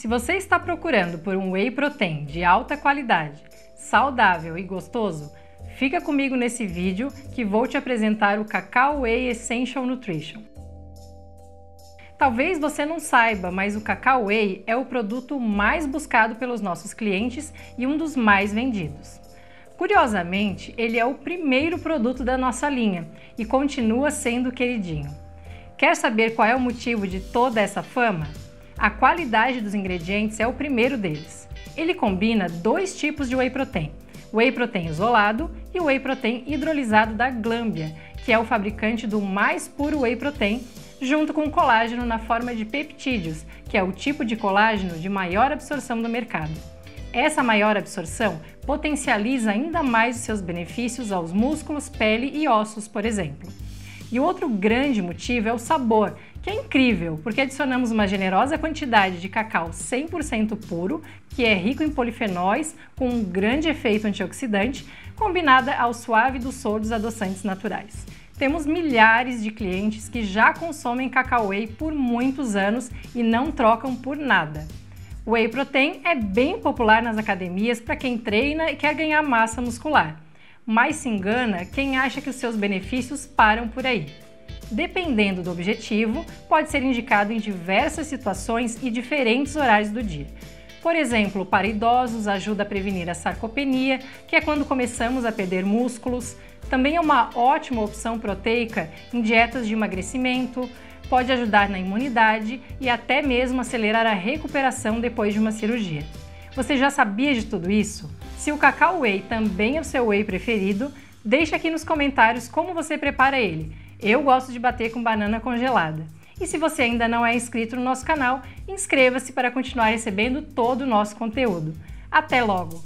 Se você está procurando por um whey protein de alta qualidade, saudável e gostoso, fica comigo nesse vídeo que vou te apresentar o Cacau Whey Essential Nutrition. Talvez você não saiba, mas o Cacau Whey é o produto mais buscado pelos nossos clientes e um dos mais vendidos. Curiosamente, ele é o primeiro produto da nossa linha e continua sendo queridinho. Quer saber qual é o motivo de toda essa fama? A qualidade dos ingredientes é o primeiro deles. Ele combina dois tipos de whey protein, whey protein isolado e whey protein hidrolisado da Glambia, que é o fabricante do mais puro whey protein, junto com colágeno na forma de peptídeos, que é o tipo de colágeno de maior absorção do mercado. Essa maior absorção potencializa ainda mais os seus benefícios aos músculos, pele e ossos, por exemplo. E outro grande motivo é o sabor, que é incrível, porque adicionamos uma generosa quantidade de cacau 100% puro, que é rico em polifenóis, com um grande efeito antioxidante, combinada ao suave dos sordos adoçantes naturais. Temos milhares de clientes que já consomem cacau whey por muitos anos e não trocam por nada. O whey protein é bem popular nas academias para quem treina e quer ganhar massa muscular mas se engana quem acha que os seus benefícios param por aí. Dependendo do objetivo, pode ser indicado em diversas situações e diferentes horários do dia. Por exemplo, para idosos, ajuda a prevenir a sarcopenia, que é quando começamos a perder músculos. Também é uma ótima opção proteica em dietas de emagrecimento, pode ajudar na imunidade e até mesmo acelerar a recuperação depois de uma cirurgia. Você já sabia de tudo isso? Se o cacau whey também é o seu whey preferido, deixe aqui nos comentários como você prepara ele. Eu gosto de bater com banana congelada. E se você ainda não é inscrito no nosso canal, inscreva-se para continuar recebendo todo o nosso conteúdo. Até logo!